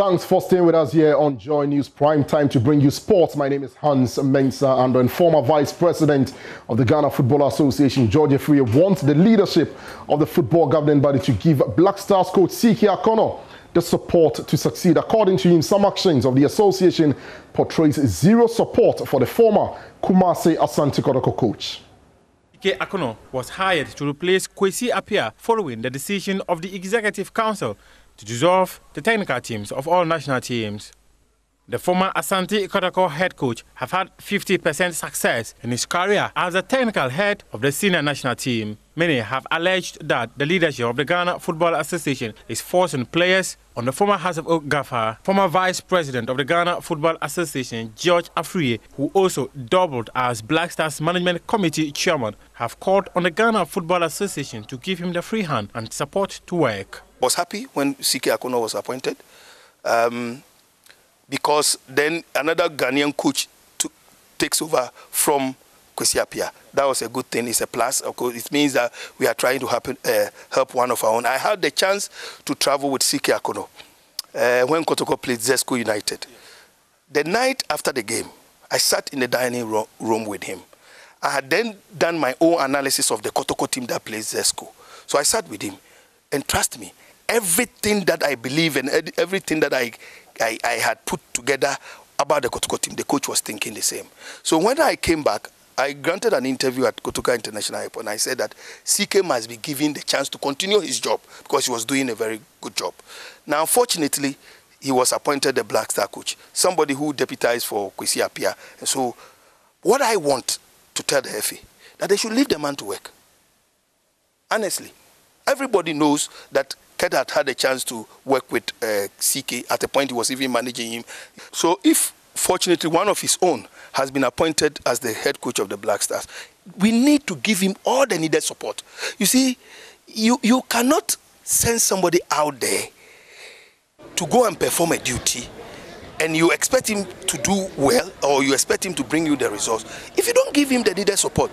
Thanks for staying with us here on Joy News Prime Time to bring you sports. My name is Hans Mensah and the former Vice President of the Ghana Football Association, George Afriyie, wants the leadership of the football governing body to give Black Stars coach CK Akonnor the support to succeed. According to him, some actions of the association portrays zero support for the former Kumasi Asante Kotoko coach. CK Akonnor was hired to replace Kwesi Appiah following the decision of the Executive Council to dissolve the technical teams of all national teams. The former Asante Kotoko head coach have had 50% success in his career as the technical head of the senior national team. Many have alleged that the leadership of the Ghana Football Association is forcing players on the former Hearts of Oak Gaffer, former vice president of the Ghana Football Association, George Afriyie, who also doubled as Black Stars Management Committee chairman, have called on the Ghana Football Association to give him the free hand and support to work was happy when CK Akonnor was appointed um, because then another Ghanaian coach to, takes over from Kwesi Appiah. That was a good thing. It's a plus. Of course, it means that we are trying to uh, help one of our own. I had the chance to travel with CK Akonnor uh, when Kotoko played Zesco United. The night after the game, I sat in the dining room with him. I had then done my own analysis of the Kotoko team that plays Zesco. So I sat with him. And trust me, everything that I believe and everything that I, I, I had put together about the Kotoko team, the coach was thinking the same. So when I came back, I granted an interview at Kotoka International Airport and I said that CK must be given the chance to continue his job because he was doing a very good job. Now, unfortunately, he was appointed the Black Star coach, somebody who deputized for Kwesi Appiah. And so what I want to tell the FA, that they should leave the man to work. Honestly. Everybody knows that Ked had had a chance to work with uh, CK at a point he was even managing him. So if fortunately one of his own has been appointed as the head coach of the Black Stars, we need to give him all the needed support. You see, you, you cannot send somebody out there to go and perform a duty and you expect him to do well or you expect him to bring you the results. If you don't give him the needed support,